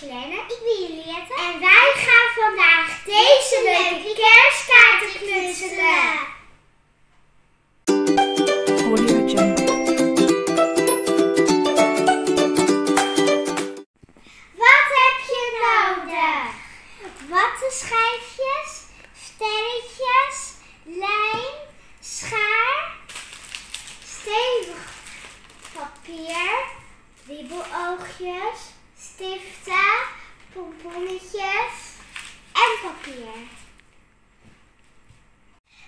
Selene. Ik ben Juliette. En wij gaan vandaag deze leuke kerstkaarten knutselen. Wat heb je nodig? Wattenschijfjes, sterretjes, lijm, schaar, stevig papier, wibbeloogjes, stiften, pomponnetjes en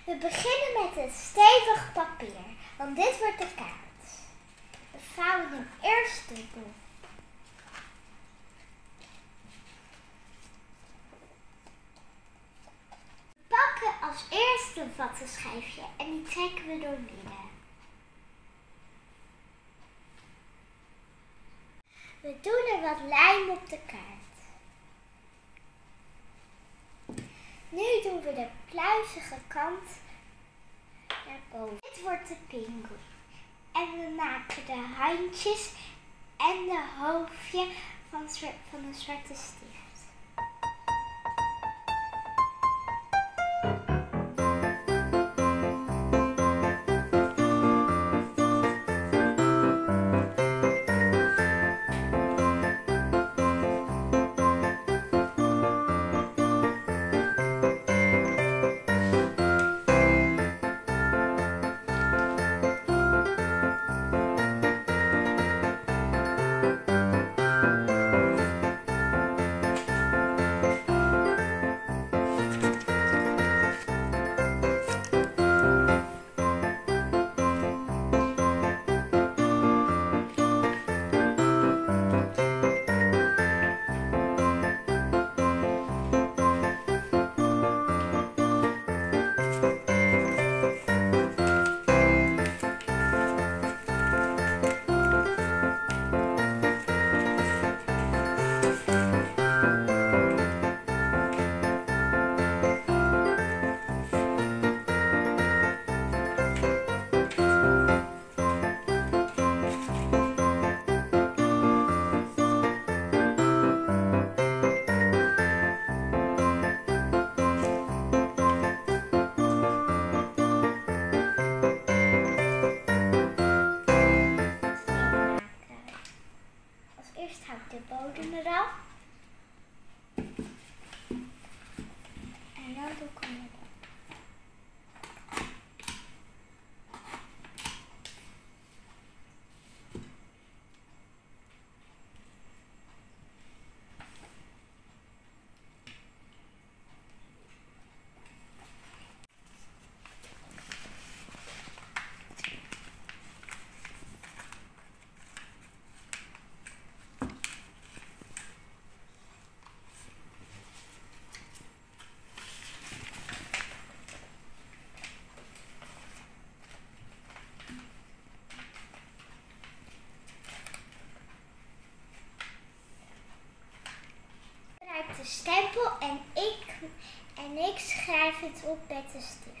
We beginnen met het stevig papier, want dit wordt de kaart. We vouwen hem eerst dubbel. We pakken als eerste een wattenschijfje en die trekken we door midden. We doen er wat lijm op de kaart. Nu doen we de pluizige kant naar boven. Dit wordt de pinguïn. En we maken de handjes en de hoofdje van, van een zwarte stift. Eerst hou ik de De stempel en ik, en ik schrijf het op met stift.